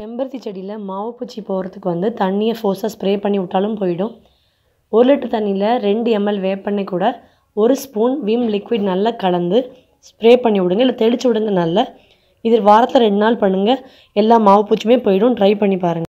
செம்பருத்தி செடியில் மாவு பூச்சி போகிறதுக்கு வந்து தண்ணியை ஃபோர்ஸாக ஸ்ப்ரே பண்ணி விட்டாலும் போயிடும். ஒரு லிட்டர் தண்ணியில் ரெண்டு எம்எல் வேப்பெண்ணெய் கூட ஒரு ஸ்பூன் விம் லிக்விட் நல்லா கலந்து ஸ்ப்ரே பண்ணி விடுங்க. இல்லை தெளித்து விடுங்க நல்லா. இது வாரத்தில் ரெண்டு நாள் பண்ணுங்கள் எல்லா மாவு பூச்சியுமே போயிடும். ட்ரை பண்ணி பாருங்கள்